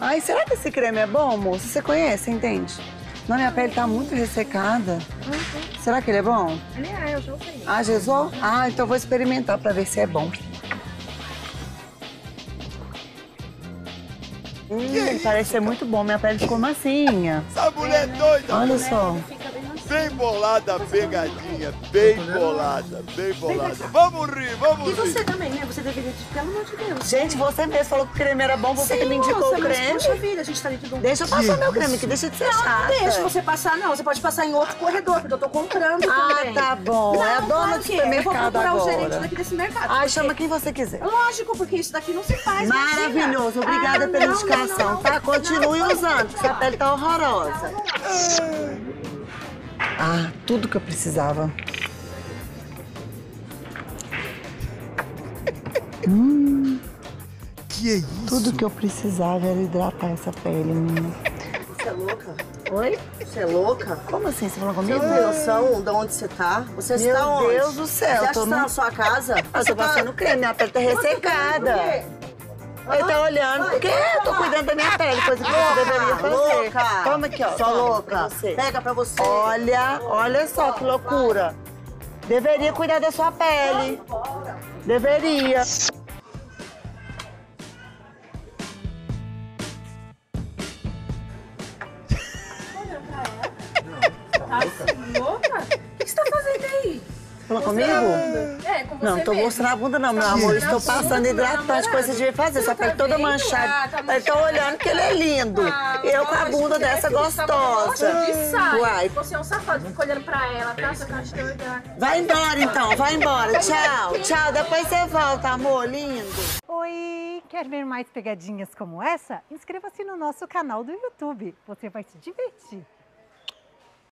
Ai, será que esse creme é bom, moça? Você conhece, entende? Não, minha pele tá muito ressecada. Será que ele é bom? Ele é, eu já usei. Ah, já usou? Ah, então eu vou experimentar pra ver se é bom. Hum, parece ser muito bom. Minha pele ficou macinha. Essa mulher é doida. Olha só. Bem bolada a pegadinha, bem bolada, bem bolada. Vamos rir, vamos E rir. você também, né? Você deveria, de- pelo amor de Deus. Gente, você mesmo falou que o creme era bom, você que me indicou moça, o mas, creme. Poxa vida, a gente tá dentro de um... Deixa eu passar meu creme aqui, deixa de ser chata. Deixa você passar, não. Você pode passar em outro corredor, porque eu tô comprando Ah, também. tá bom. Não, é a dona do que é. Eu vou supermercado procurar o gerente agora. daqui desse mercado. Ai, porque- chama quem você quiser. Lógico, porque isso daqui não se faz. imagina. Maravilhoso, obrigada Ah, pela não, indicação, não, não. tá? Continue Não, usando, porque sua pele tá horrorosa. Ah, tudo que eu precisava. Que é isso? Tudo que eu precisava era hidratar essa pele, menina. Você é louca? Oi? Você é louca? Como assim? Você falou Você comigo? não tem noção de onde você tá? Você Meu está onde? Deus do céu, Você acha tô que você no- tá na sua casa? Eu tô passando creme, minha pele tá ressecada. Ele tá olhando, porque eu tô cuidando da minha pele, coisa que você deveria fazer. louca. Toma aqui, ó. Sua toma louca. pra você. Pega pra você. Olha, olha só que loucura. Deveria cuidar da sua pele. Deveria. Louca? Que tá fazendo aí? Falou comigo? É, com você Não, tô mesmo. mostrando a bunda não, meu amor. Estou passando hidratante, coisa que devia fazer. Sua pele toda manchada. Ele tá olhando que ele é lindo. Ah, Eu com a bunda dessa que gostosa. de. Uai. Você é um safado, fica olhando pra ela, tá? Tá de olhar. Vai embora então, vai embora. Tchau, tchau. Depois você volta, amor, lindo. Oi! Quer ver mais pegadinhas como essa? Inscreva-se no nosso canal do YouTube. Você vai se divertir.